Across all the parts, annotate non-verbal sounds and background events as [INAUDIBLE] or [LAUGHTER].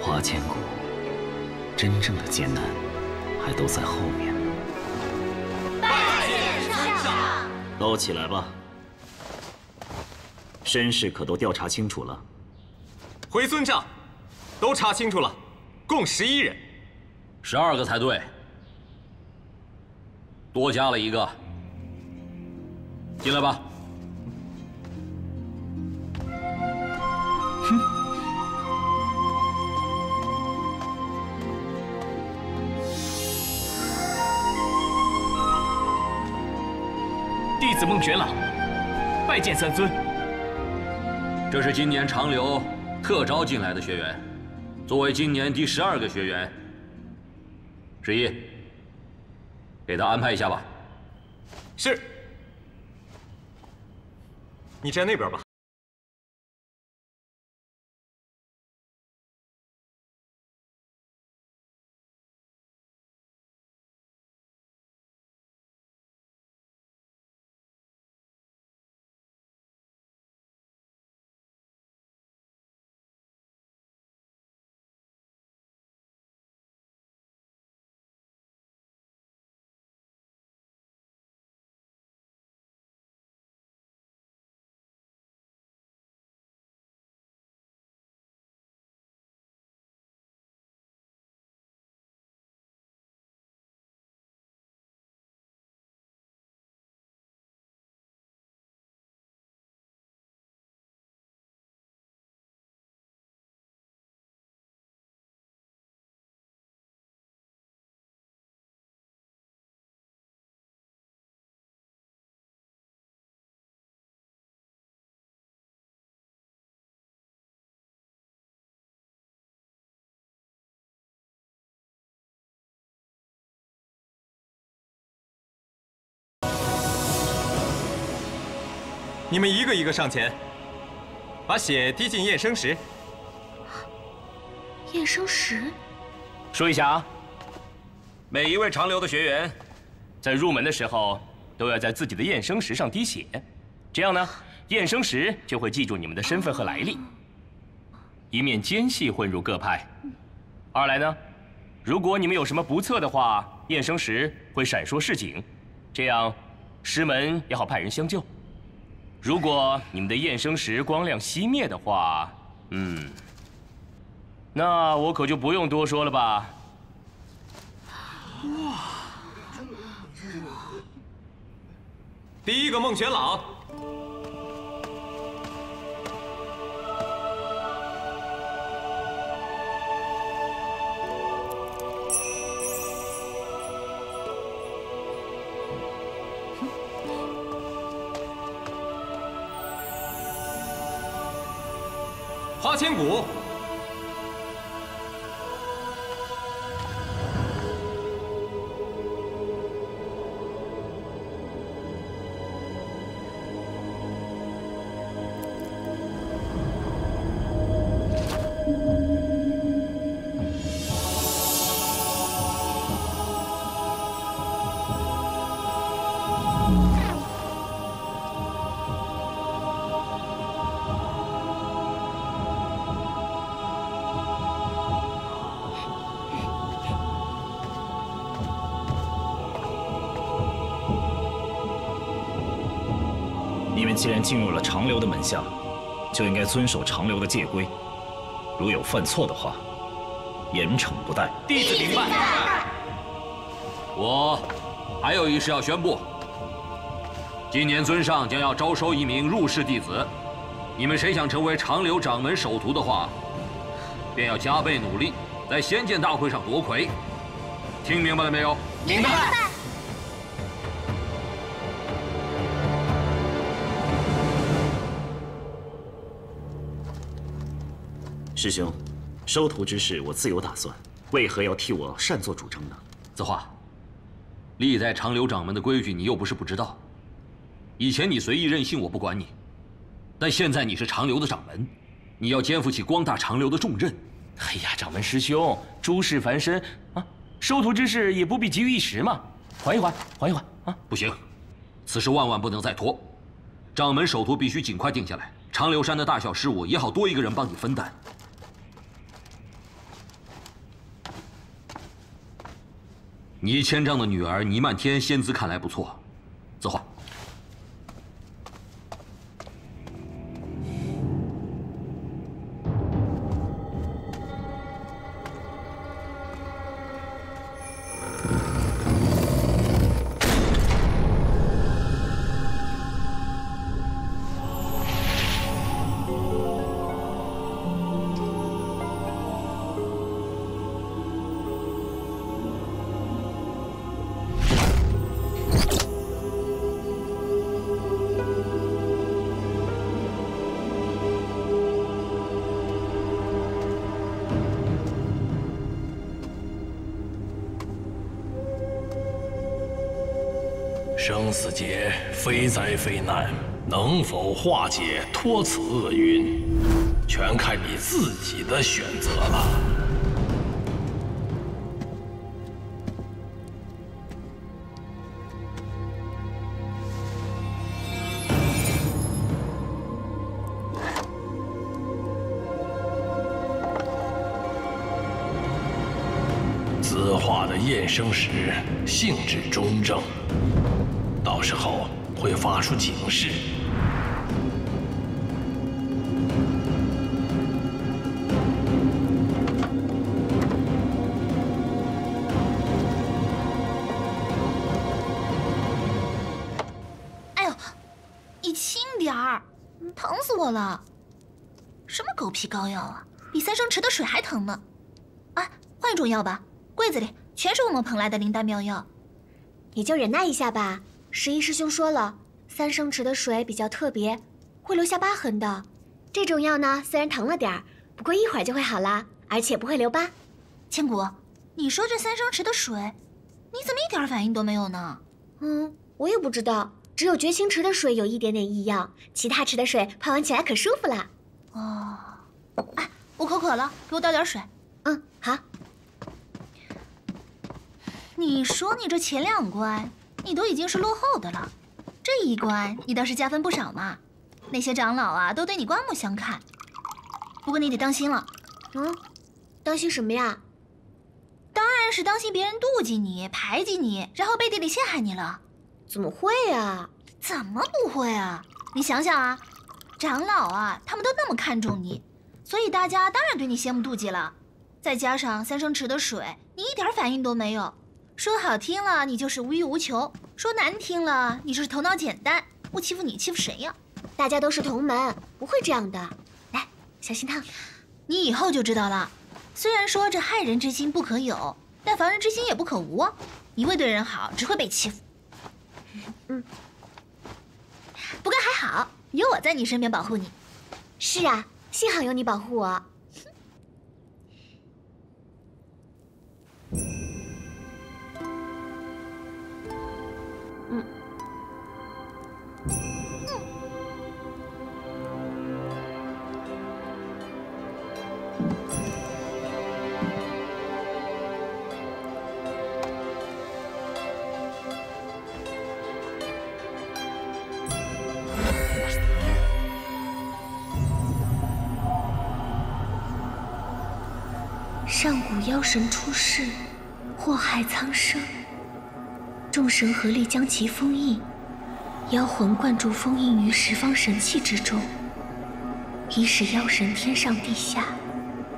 花千骨，真正的艰难还都在后面。拜见圣上。都起来吧。身世可都调查清楚了？回尊帐，都查清楚了，共十一人。十二个才对，多加了一个。进来吧。哼。弟子孟觉朗，拜见三尊。这是今年长留特招进来的学员，作为今年第十二个学员，十一，给他安排一下吧。是。你站那边吧。你们一个一个上前，把血滴进验生石。验生石。说一下啊，每一位长留的学员，在入门的时候都要在自己的验生石上滴血，这样呢，验生石就会记住你们的身份和来历，一面奸细混入各派；二来呢，如果你们有什么不测的话，验生石会闪烁示警，这样师门也好派人相救。如果你们的验生石光亮熄灭的话，嗯，那我可就不用多说了吧。哇！第一个孟玄朗。花千骨，既然进入了长留的门下，就应该遵守长留的戒规。如有犯错的话，严惩不贷。弟子明白。我还有一事要宣布：今年尊上将要招收一名入室弟子，你们谁想成为长留掌门首徒的话，便要加倍努力，在仙剑大会上夺魁。听明白了没有？明白。师兄，收徒之事我自有打算，为何要替我擅作主张呢？子画，历代长留掌门的规矩你又不是不知道。以前你随意任性我不管你，但现在你是长留的掌门，你要肩负起光大长留的重任。哎呀，掌门师兄，诸事繁身啊，收徒之事也不必急于一时嘛，缓一缓，缓一缓啊！不行，此事万万不能再拖。掌门首徒必须尽快定下来，长留山的大小事务也好多一个人帮你分担。倪千丈的女儿倪漫天，仙姿看来不错。否化解脱此厄运，全看你自己的选择了。字画的验生石性质中正。到时候会发出警示。什么狗皮膏药啊，比三生池的水还疼呢！哎，换一种药吧，柜子里全是我们捧来的灵丹妙药。你就忍耐一下吧。十一师兄说了，三生池的水比较特别，会留下疤痕的。这种药呢，虽然疼了点儿，不过一会儿就会好啦，而且不会留疤。千古，你说这三生池的水，你怎么一点反应都没有呢？嗯，我也不知道，只有绝情池的水有一点点异样，其他池的水泡完起来可舒服了。哦，哎，我口渴了，给我倒点水。嗯，好。你说你这前两关。你都已经是落后的了，这一关你倒是加分不少嘛。那些长老啊，都对你刮目相看。不过你得当心了。嗯，当心什么呀？当然是当心别人妒忌你、排挤你，然后背地里陷害你了。怎么会啊？怎么不会啊？你想想啊，长老啊，他们都那么看重你，所以大家当然对你羡慕妒忌了。再加上三生池的水，你一点反应都没有。说好听了，你就是无欲无求；说难听了，你就是头脑简单。我欺负你，欺负谁呀？大家都是同门，不会这样的。来，小心烫。你以后就知道了。虽然说这害人之心不可有，但防人之心也不可无。一味对人好，只会被欺负。嗯。不过还好，有我在你身边保护你。是啊，幸好有你保护我。上古妖神出世，祸害苍生。众神合力将其封印，妖魂灌注封印于十方神器之中，以使妖神天上地下，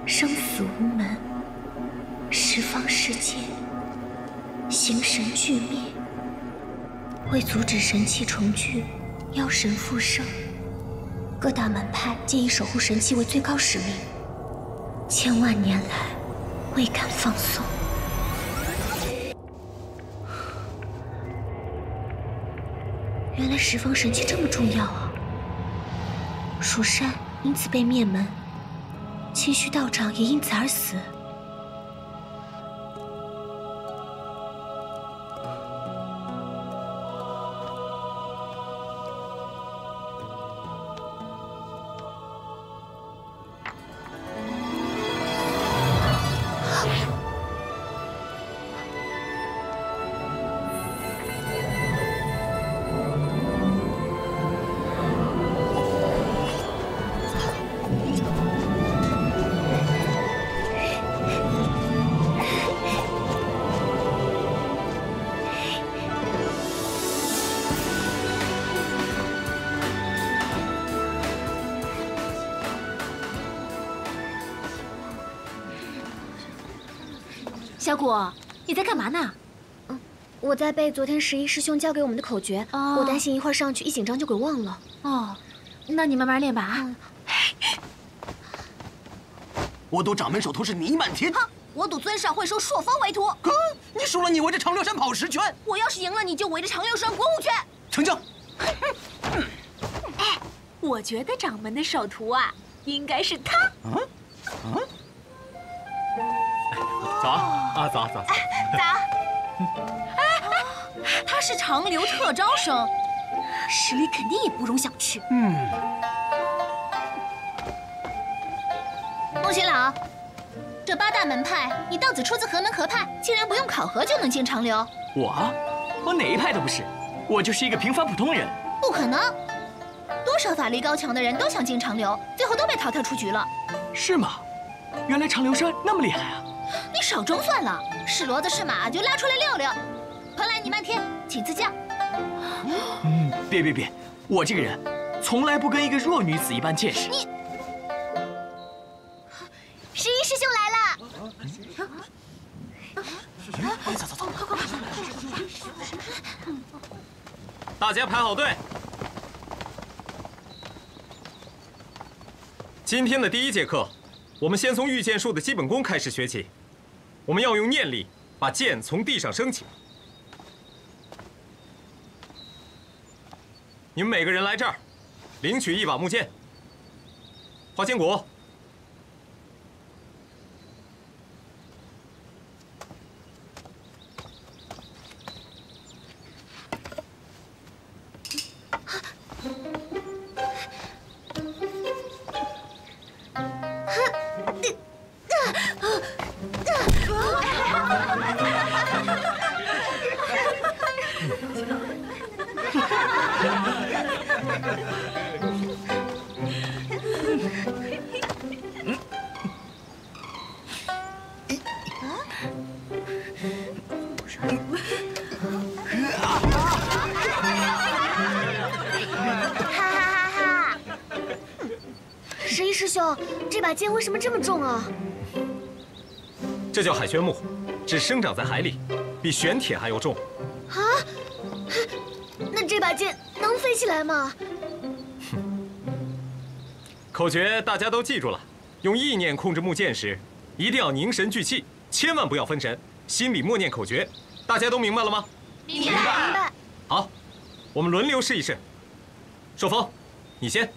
生死无门。十方世界，形神俱灭。为阻止神器重聚，妖神复生，各大门派皆以守护神器为最高使命，千万年来。未敢放松。原来十方神器这么重要啊！蜀山因此被灭门，清虚道长也因此而死。小谷，你在干嘛呢？嗯，我在背昨天十一师兄教给我们的口诀。哦，我担心一会儿上去一紧张就给忘了。哦，那你慢慢练吧啊。我赌掌门手徒是倪漫天。哼，我赌尊上会收朔风为徒。哼，你输了，你围着长留山跑十圈。我要是赢了，你就围着长留山滚五圈。成交。哎，我觉得掌门的首徒啊，应该是他。啊啊！走 [LAUGHS] 啊啊，走走走。走。哎，他是长留特招生，实力肯定也不容小觑。嗯。孟学老，这八大门派，你到底出自何门何派？竟然不用考核就能进长留？我，我哪一派都不是，我就是一个平凡普通人。不可能，多少法力高强的人都想进长留，最后都被淘汰出局了。是吗？原来长留山那么厉害啊！你少装算了，是骡子是马就拉出来溜溜。蓬莱，你漫天，请自驾。嗯，别别别，我这个人从来不跟一个弱女子一般见识。你。十一师兄来了！走走走，快快快！大家排好队。今天的第一节课，我们先从御剑术的基本功开始学起。我们要用念力把剑从地上升起。你们每个人来这儿，领取一把木剑。花千骨。剑为什么这么重啊？这叫海宣木，只生长在海里，比玄铁还要重。啊？那这把剑能飞起来吗？口诀大家都记住了，用意念控制木剑时，一定要凝神聚气，千万不要分神，心里默念口诀。大家都明白了吗？明白。明白。好，我们轮流试一试。朔风，你先。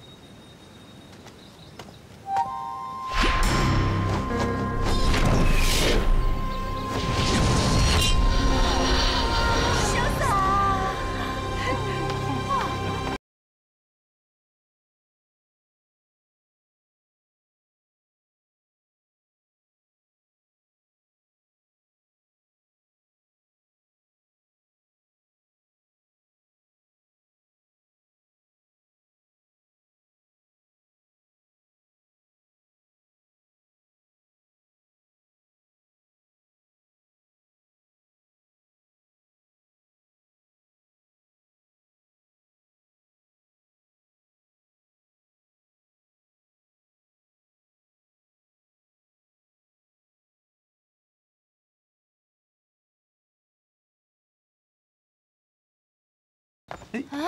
哎，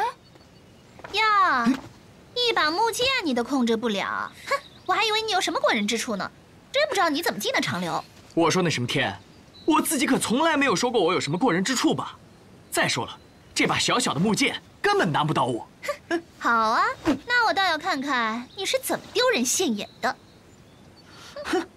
呀，一把木剑你都控制不了，哼！我还以为你有什么过人之处呢，真不知道你怎么进的长留。我说那什么天，我自己可从来没有说过我有什么过人之处吧？再说了，这把小小的木剑根本难不倒我。哼，好啊，那我倒要看看你是怎么丢人现眼的。哼！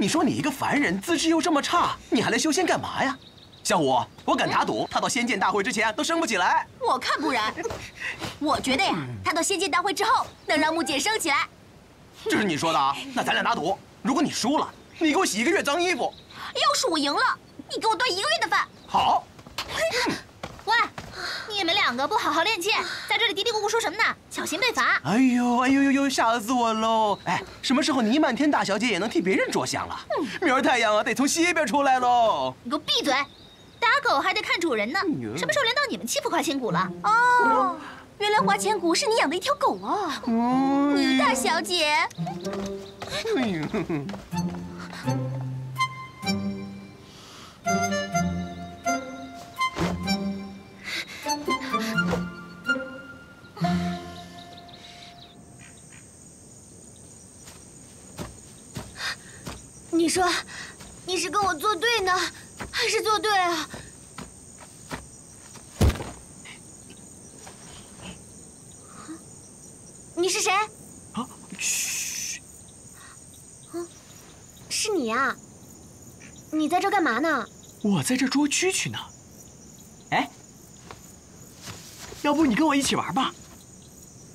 你说你一个凡人，资质又这么差，你还来修仙干嘛呀？小五，我敢打赌，他到仙剑大会之前都升不起来。我看不然，[LAUGHS] 我觉得呀，他到仙剑大会之后能让木剑升起来。这是你说的啊？那咱俩打赌，如果你输了，你给我洗一个月脏衣服；要是我赢了，你给我端一个月的饭。好。喂。你们两个不好好练剑，在这里嘀嘀咕咕说什么呢？小心被罚！哎呦哎呦呦呦，吓死我喽！哎，什么时候倪漫天大小姐也能替别人着想了？明儿太阳啊，得从西边出来喽！你给我闭嘴！打狗还得看主人呢，什么时候轮到你们欺负花千骨了？哦，原来花千骨是你养的一条狗啊！倪大小姐，哎呦，对啊？你是谁？啊，嘘，是你啊？你在这干嘛呢？我在这捉蛐蛐呢。哎，要不你跟我一起玩吧？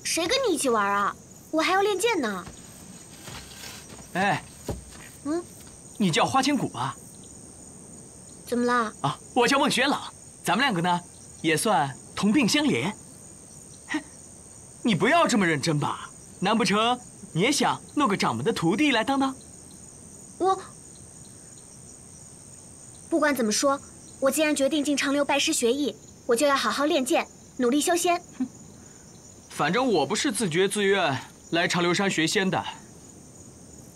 谁跟你一起玩啊？我还要练剑呢。哎，嗯，你叫花千骨吧？怎么了？啊，我叫孟轩朗，咱们两个呢，也算同病相怜。哼，你不要这么认真吧？难不成你也想弄个掌门的徒弟来当当？我不管怎么说，我既然决定进长留拜师学艺，我就要好好练剑，努力修仙。反正我不是自觉自愿来长留山学仙的。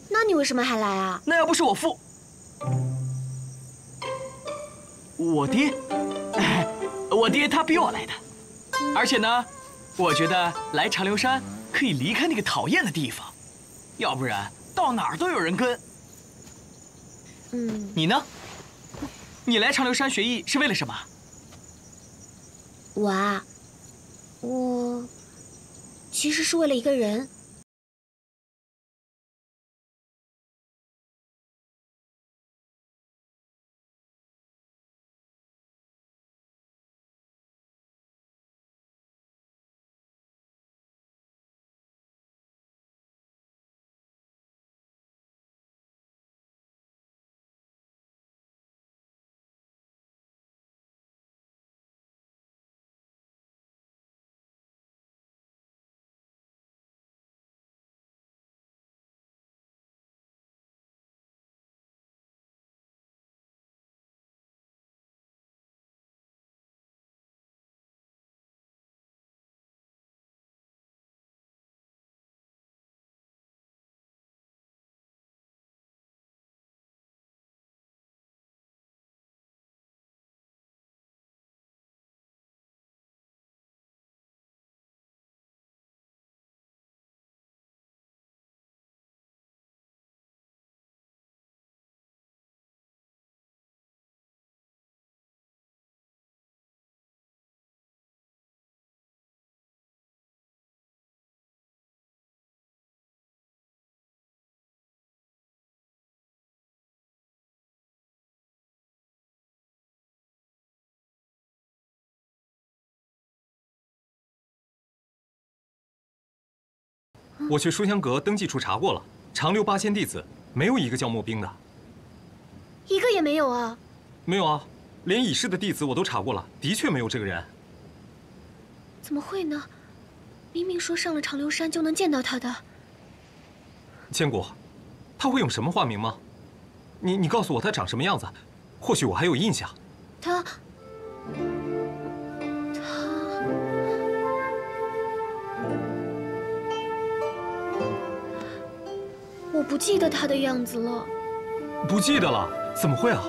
那你为什么还来啊？那要不是我父，我爹，哎，我爹他逼我来的。而且呢，我觉得来长留山可以离开那个讨厌的地方，要不然到哪儿都有人跟。嗯，你呢？你来长留山学艺是为了什么？我啊，我其实是为了一个人。我去书香阁登记处查过了，长留八仙弟子没有一个叫莫冰的。一个也没有啊！没有啊，连已逝的弟子我都查过了，的确没有这个人。怎么会呢？明明说上了长留山就能见到他的。千骨，他会用什么化名吗？你你告诉我他长什么样子，或许我还有印象。他，我不记得他的样子了。不记得了？怎么会啊？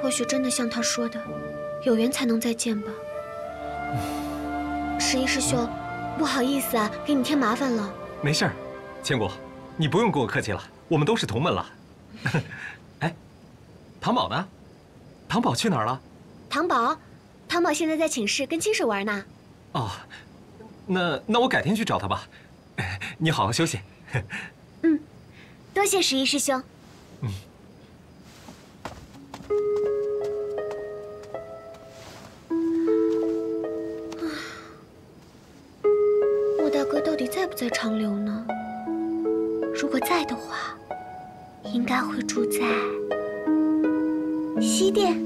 或许真的像他说的，有缘才能再见吧。十一师兄，不好意思啊，给你添麻烦了。没事儿，千古，你不用跟我客气了，我们都是同门了。[LAUGHS] 哎，唐宝呢？唐宝去哪儿了？唐宝，唐宝现在在寝室跟清水玩呢。哦，那那我改天去找他吧。[LAUGHS] 你好好休息。嗯，多谢十一师兄。嗯。莫大哥到底在不在长留呢？如果在的话，应该会住在西殿。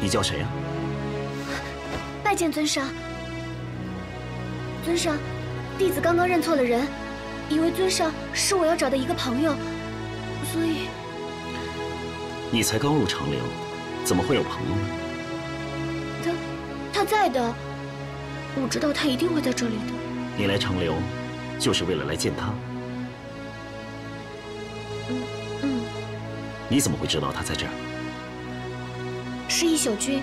你叫谁呀？拜见尊上。尊上，弟子刚刚认错了人，以为尊上是我要找的一个朋友，所以……你才刚入长留，怎么会有朋友呢？他，他在的。我知道他一定会在这里的。你来长留，就是为了来见他？嗯嗯。你怎么会知道他在这儿？是一宿君。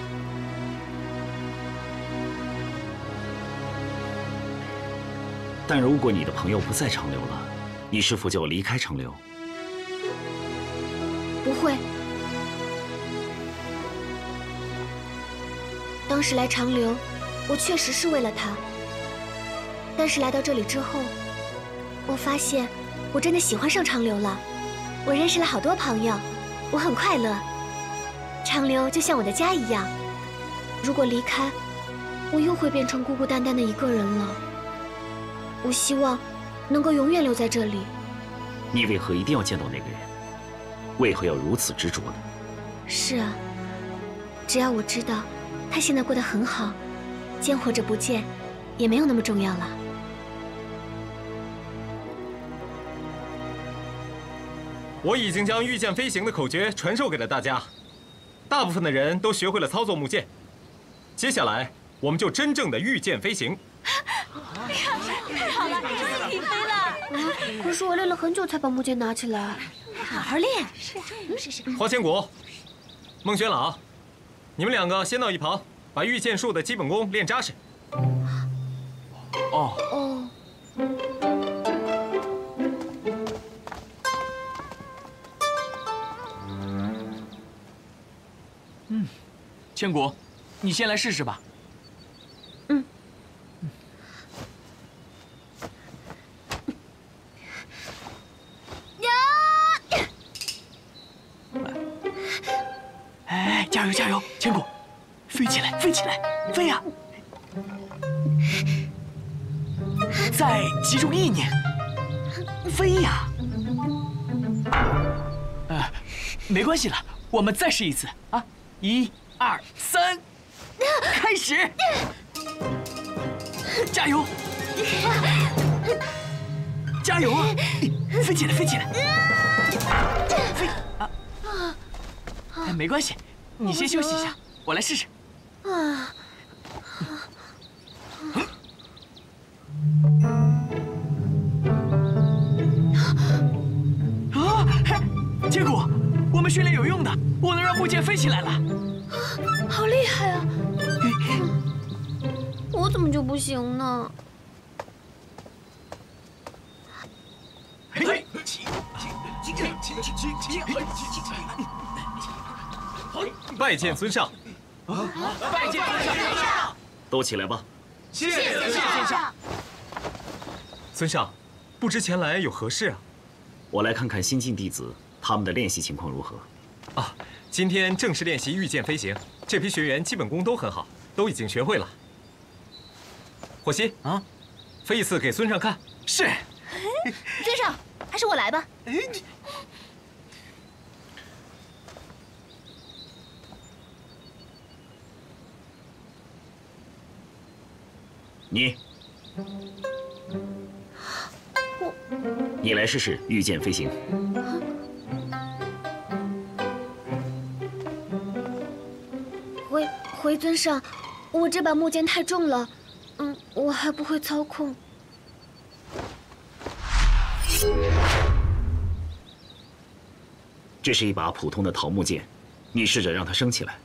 但如果你的朋友不在长留了，你是否就要离开长留？不会。当时来长留，我确实是为了他。但是来到这里之后，我发现我真的喜欢上长留了。我认识了好多朋友，我很快乐。长留就像我的家一样。如果离开，我又会变成孤孤单单的一个人了。我希望能够永远留在这里。你为何一定要见到那个人？为何要如此执着呢？是啊，只要我知道他现在过得很好，见或者不见，也没有那么重要了。我已经将御剑飞行的口诀传授给了大家，大部分的人都学会了操作木剑。接下来，我们就真正的御剑飞行。太好了，终于可以飞了！可是我练了很久才把木剑拿起来，好好练。是，是是。花千骨、孟玄朗，你们两个先到一旁，把御剑术的基本功练扎实。哦哦。千骨，你先来试试吧。嗯。哎加油加油，千骨，飞起来飞起来飞呀！再集中意念，飞呀！呃，没关系了，我们再试一次啊！一、二、三，开始！加油！加油啊！飞起来飞起来！飞啊！没关系。你先休息一下，我来试试。啊！啊！结果我们训练有用的，我能让木剑飞起来了。好厉害啊！[LAUGHS] 我怎么就不行呢？嘿！拜见尊上！啊拜见尊上！都起来吧！谢谢尊上！尊上，不知前来有何事啊？我来看看新晋弟子他们的练习情况如何。啊，今天正式练习御剑飞行，这批学员基本功都很好，都已经学会了。火星啊，飞一次给孙上看。是。尊上，还是我来吧。哎你。你，我，你来试试御剑飞行。回尊上，我这把木剑太重了，嗯，我还不会操控。这是一把普通的桃木剑，你试着让它升起来。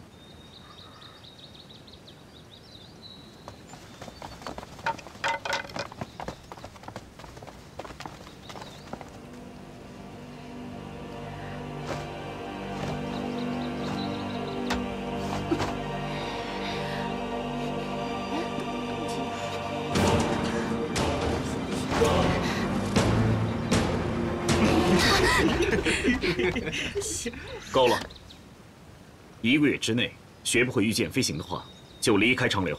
个月之内学不会御剑飞行的话，就离开长留。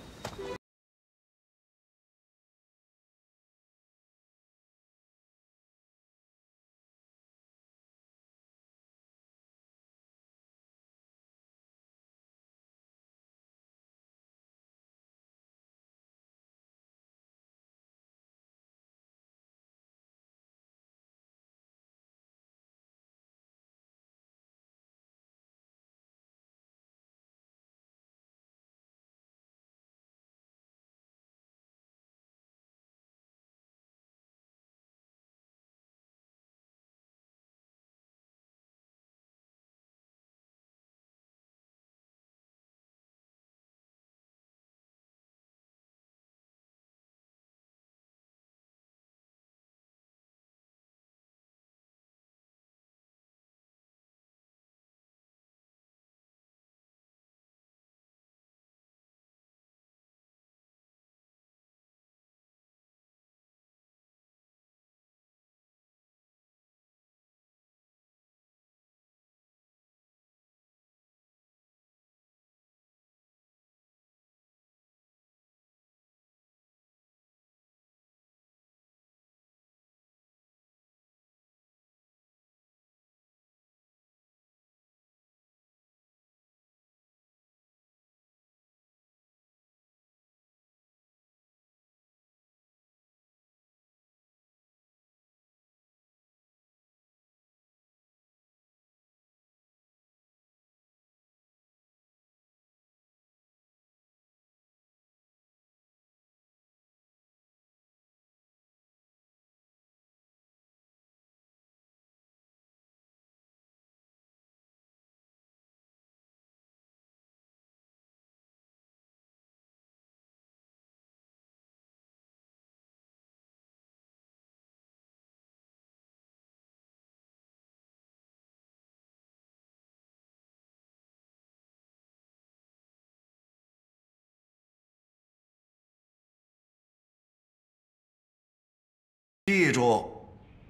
记住，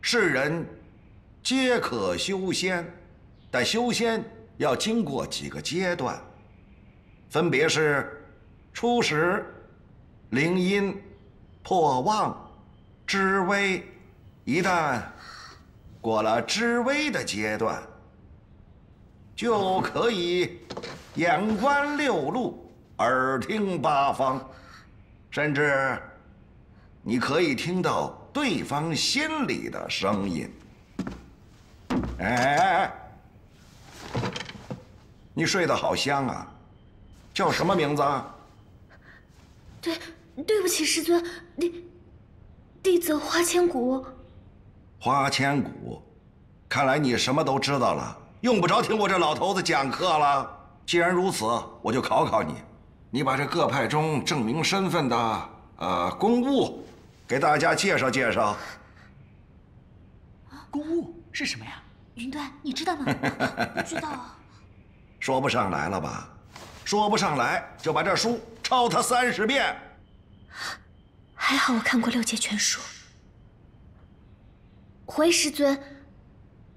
世人皆可修仙，但修仙要经过几个阶段，分别是初始、灵音、破妄、知微。一旦过了知微的阶段，就可以眼观六路，耳听八方，甚至你可以听到对方心里的声音。哎哎哎，你睡得好香啊！叫什么名字？啊对，对不起，师尊，弟弟子花千骨。花千骨，看来你什么都知道了，用不着听我这老头子讲课了。既然如此，我就考考你，你把这各派中证明身份的呃公物，给大家介绍介绍。公物是什么呀？云端，你知道吗？不 [LAUGHS] 知道。说不上来了吧？说不上来，就把这书抄他三十遍。还好我看过六界全书。回师尊，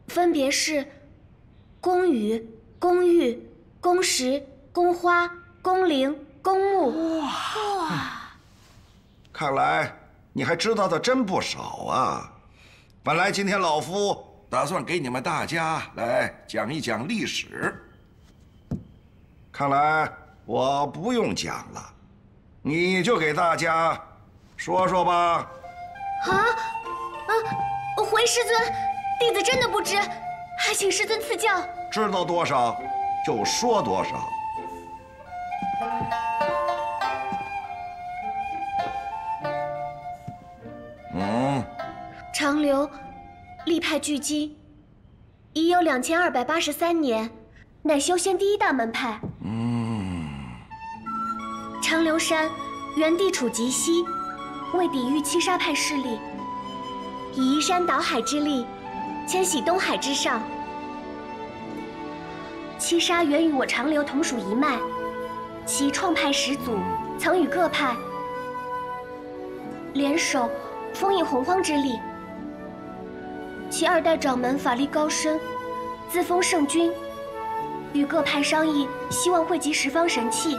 分别是宫羽、宫玉、宫石、宫花、宫灵、宫木。哇！看来你还知道的真不少啊！本来今天老夫打算给你们大家来讲一讲历史，看来我不用讲了，你就给大家说说吧。啊啊！回师尊，弟子真的不知，还请师尊赐教。知道多少，就说多少。长留历派距今已有两千二百八十三年，乃修仙第一大门派。嗯，长留山原地处极西，为抵御七杀派势力。以移山倒海之力，迁徙东海之上。七杀原与我长留同属一脉，其创派始祖曾与各派联手封印洪荒之力。其二代掌门法力高深，自封圣君，与各派商议，希望汇集十方神器，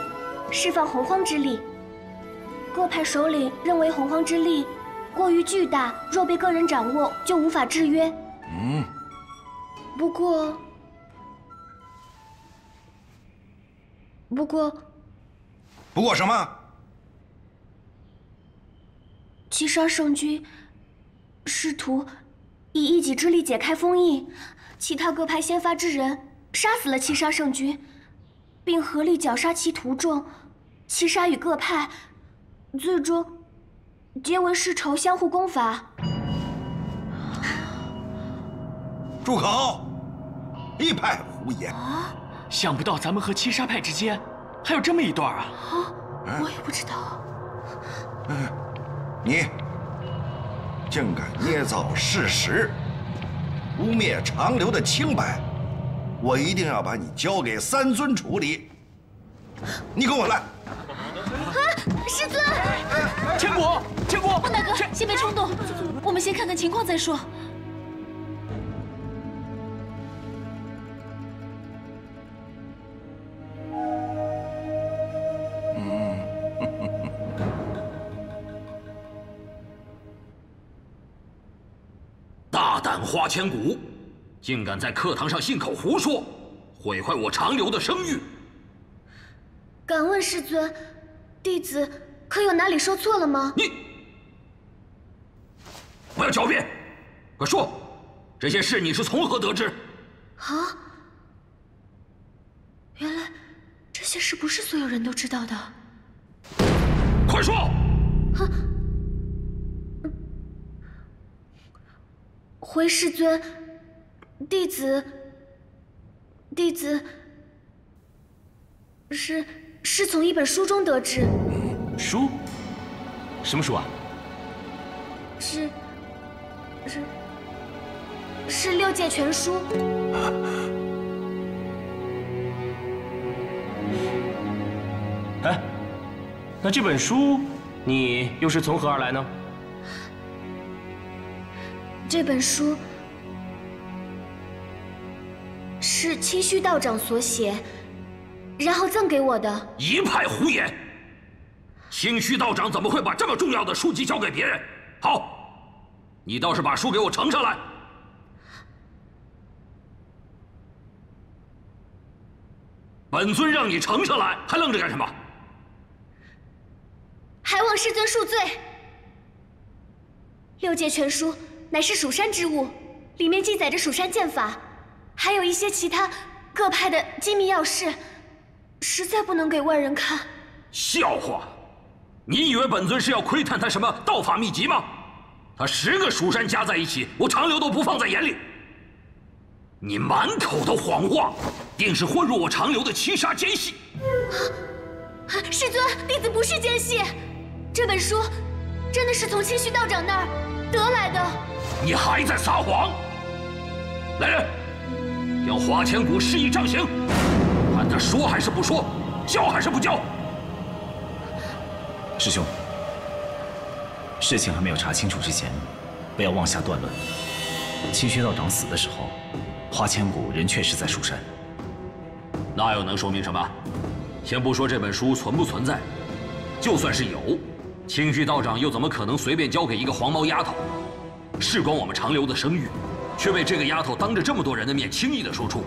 释放洪荒之力。各派首领认为洪荒之力。过于巨大，若被个人掌握，就无法制约。嗯。不过，不过，不过什么？七杀圣君试图以一己之力解开封印，其他各派先发制人，杀死了七杀圣君，并合力绞杀其徒众。七杀与各派最终。结为世仇，相互攻伐。住口！一派胡言！啊！想不到咱们和七杀派之间还有这么一段啊！啊！我也不知道。嗯，你竟敢捏造事实，污蔑长留的清白，我一定要把你交给三尊处理。你跟我来。啊师尊，千古，千古，孟大哥，先别冲动，我们先看看情况再说。花千骨，竟敢在课堂上信口胡说，毁坏我长留的声誉。敢问师尊？弟子可有哪里说错了吗？你不要狡辩，快说，这些事你是从何得知？啊！原来这些事不是所有人都知道的。快说！哼！回师尊，弟子，弟子是。是从一本书中得知。书？什么书啊？是，是，是六界全书。哎，那这本书你又是从何而来呢？这本书是清虚道长所写，然后赠给我的。一派胡言！清虚道长怎么会把这么重要的书籍交给别人？好，你倒是把书给我呈上来。本尊让你呈上来，还愣着干什么？还望师尊恕罪。六界全书乃是蜀山之物，里面记载着蜀山剑法，还有一些其他各派的机密要事，实在不能给外人看。笑话！你以为本尊是要窥探他什么道法秘籍吗？他十个蜀山加在一起，我长留都不放在眼里。你满口的谎话，定是混入我长留的七杀奸细。师尊，弟子不是奸细，这本书真的是从清虚道长那儿得来的。你还在撒谎！来人，将花千骨施以杖刑，看他说还是不说，交还是不交。师兄，事情还没有查清楚之前，不要妄下断论。清虚道长死的时候。花千骨人确实在蜀山，那又能说明什么？先不说这本书存不存在，就算是有，清虚道长又怎么可能随便交给一个黄毛丫头？事关我们长留的声誉，却被这个丫头当着这么多人的面轻易的说出。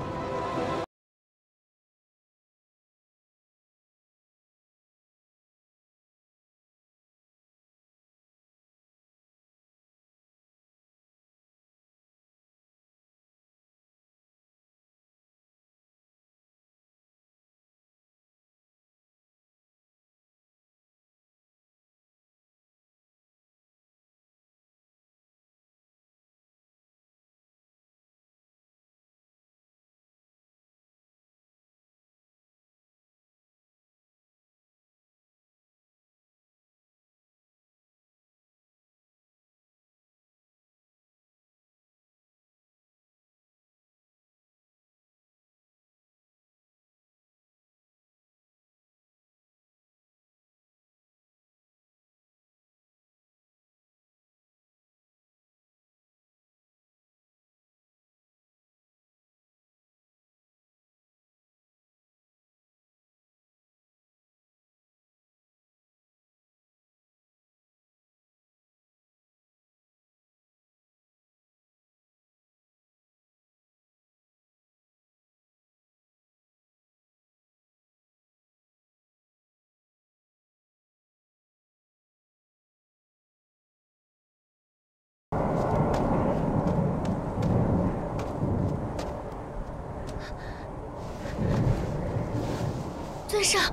尊上，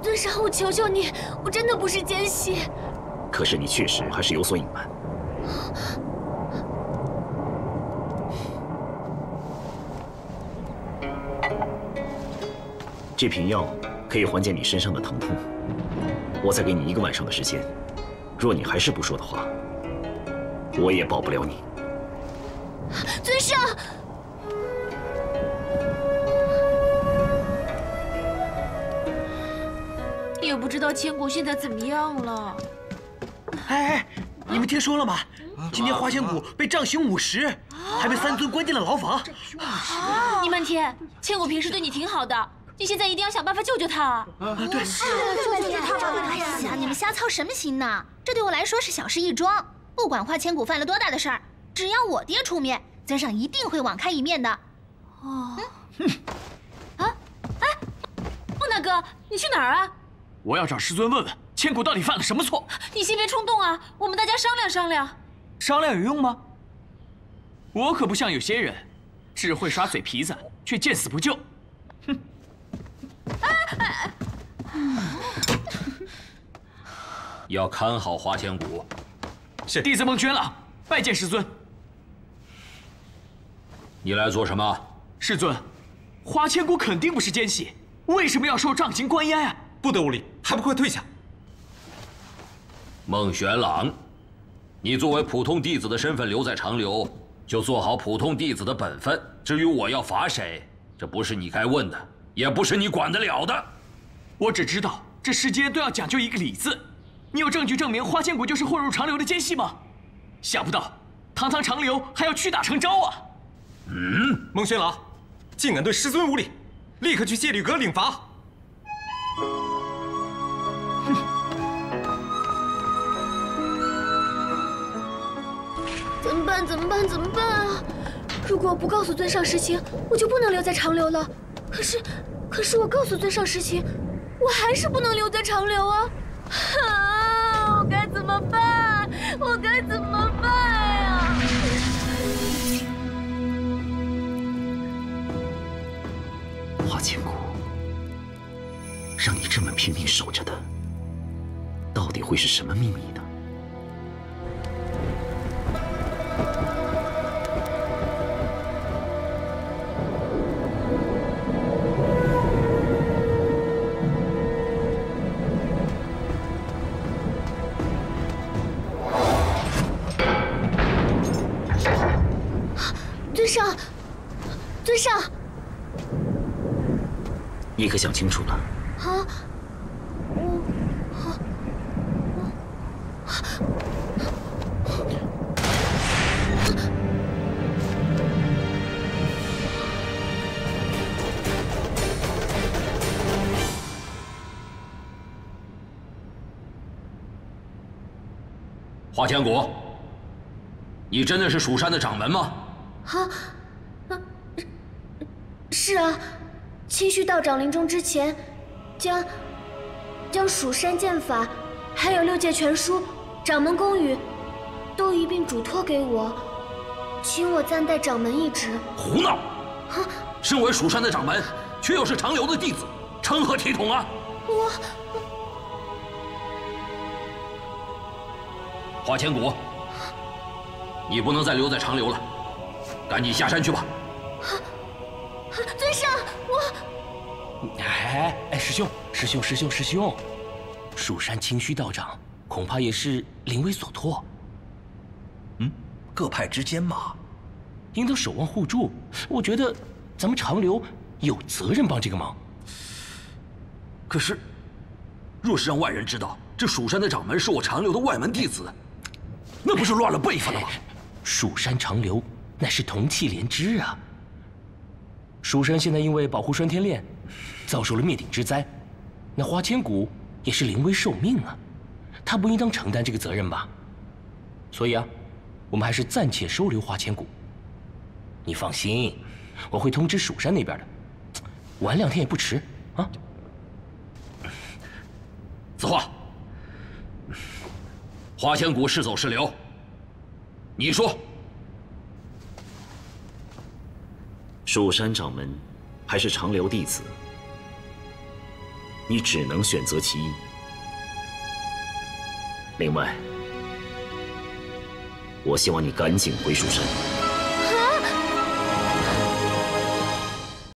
尊上，我求求你，我真的不是奸细。可是你确实还是有所隐瞒。这瓶药可以缓解你身上的疼痛。我再给你一个晚上的时间，若你还是不说的话，我也保不了你。尊上。不知道千骨现在怎么样了。哎哎，你们听说了吗？今天花千骨被杖刑五十，还被三尊关进了牢房。倪漫天，千骨平时对你挺好的，你现在一定要想办法救救他啊！对，是救救他吧！哎呀，你们瞎操什么心呢？这对我来说是小事一桩。不管花千骨犯了多大的事儿，只要我爹出面，尊上一定会网开一面的。哦，啊，哎，木大哥，你去哪儿啊？我要找师尊问问千骨到底犯了什么错。你先别冲动啊，我们大家商量商量。商量有用吗？我可不像有些人，只会耍嘴皮子，却见死不救。哼！要看好花千骨。是弟子蒙圈了，拜见师尊。你来做什么？师尊，花千骨肯定不是奸细，为什么要受杖刑关押呀？不得无礼，还不快退下！孟玄朗，你作为普通弟子的身份留在长留，就做好普通弟子的本分。至于我要罚谁，这不是你该问的，也不是你管得了的。我只知道这世间都要讲究一个理字。你有证据证明花千骨就是混入长留的奸细吗？想不到，堂堂长留还要屈打成招啊！嗯，孟玄朗，竟敢对师尊无礼，立刻去戒律阁领罚。么办？怎么办？怎么办啊！如果我不告诉尊上实情，我就不能留在长留了。可是，可是我告诉尊上实情，我还是不能留在长留啊！啊！我该怎么办？我该怎么办呀？花千骨，让你这么拼命守着的，到底会是什么秘密尊上尊上。你可想清楚了你真的是蜀山的掌门吗？啊，啊，是啊，清虚道长临终之前，将将蜀山剑法，还有六界全书、掌门公语，都一并嘱托给我，请我暂代掌门一职。胡闹！身为蜀山的掌门，却又是长留的弟子，成何体统啊！我花千骨，你不能再留在长留了，赶紧下山去吧。尊上，我哎哎，师兄，师兄，师兄，师兄，蜀山清虚道长恐怕也是临危所托。嗯，各派之间嘛，应当守望互助。我觉得咱们长留有责任帮这个忙。可是，若是让外人知道这蜀山的掌门是我长留的外门弟子，那不是乱了辈分了吗？蜀山长留乃是同气连枝啊。蜀山现在因为保护拴天链，遭受了灭顶之灾，那花千骨也是临危受命啊，他不应当承担这个责任吧？所以啊，我们还是暂且收留花千骨。你放心，我会通知蜀山那边的，晚两天也不迟啊。子画，花千骨是走是留？你说。蜀山掌门还是长留弟子，你只能选择其一。另外，我希望你赶紧回蜀山。